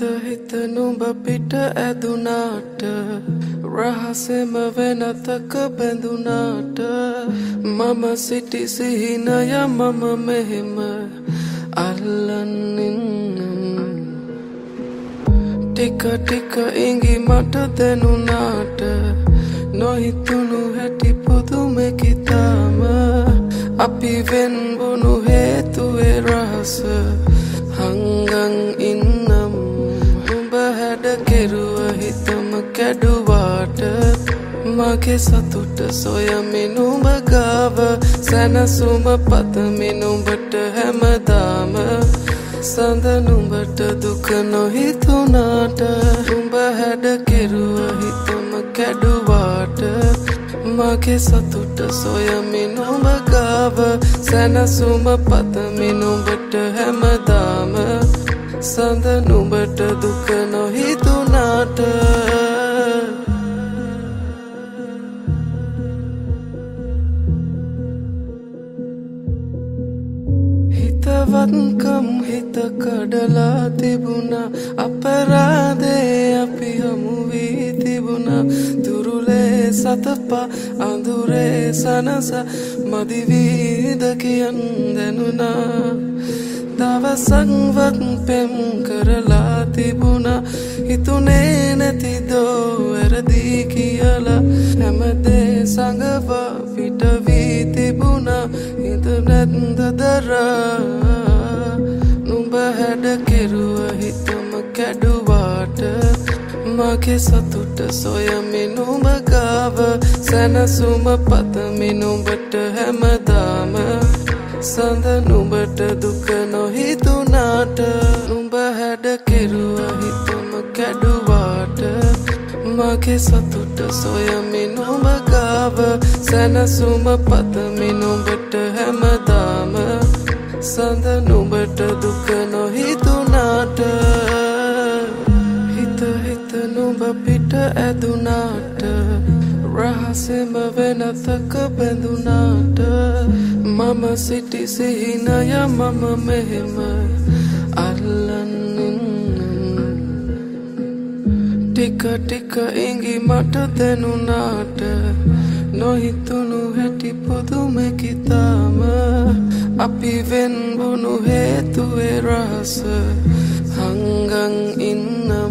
හිත නුඹ පිට ඇදුනාට රහසෙම වෙනතක බැඳුනාට. මම සිටි සිහිනය මම මෙහෙම අල්ලන්නින් ටික ටික ඉඟි මට දැනුනාට නොහිතුණු හැටි පුදුමෙකිතාම. අපි වෙන්බුණු හේතුවේ රහස හංගන් ඉන්නම් උඹ හැඩ කෙරුව හිතම කැඩුවාට මගේ සතුට සොයමින් උඹ ගාව සැනසුම පතමින් උඹට හැමදාම සඳ නුඹට දුක නොහිතුනාට උඹ හැඩ කෙරුව හිතම කැඩුවාට මගේ සතුට සොයමින් උඹ ගාව සැනසුම පතමින් උඹට හැමදාම සඳ නුඹට දුක නොහිතුනාට හිතවත්කම් හිත කඩලා තිබුණා. අපරාදේ අපි හමුවී තිබුණා. තුරුලේ සතපා අඳුරේ සනස මදිවීද කියන් දැනුණා. දවසක්වත් පෙම් කරලා තිබුණා. හිතුනේ නැතිදෝ වැරදි කියලා. හැමදේ සඟවා පිටවී තිබුණා. හිත නැත්ද දරා? නුඹ හැඩ කෙරුව හිතම කැඩුවාට මගේ සතුට සොයමින් උඹ ගාව සැනසුම පතමින් උඹට හැමදාම සඳ නුඹට දුක නොහිතුනාට නුඹ හැඩ කෙරුව හිතම කැඩුවාට මගේ සතුට සොයමින් උඹ ගාව සැනසුම පතමින් උඹට හැමදාම සඳ නුඹට දුක නොහිතුනාට පිට ඇදුනාට රහසෙම වෙනතක බැඳුනාට මම සිටි සිහිනය මම මෙහෙම අල්ලන්නින් ටික ටික ඉඟි මට දැනුනාට නොහිතුණු හැටි පුදුමෙකිතාම අපි වෙන්බුණු හේතුවේ රහස හංගන් ඉන්නම්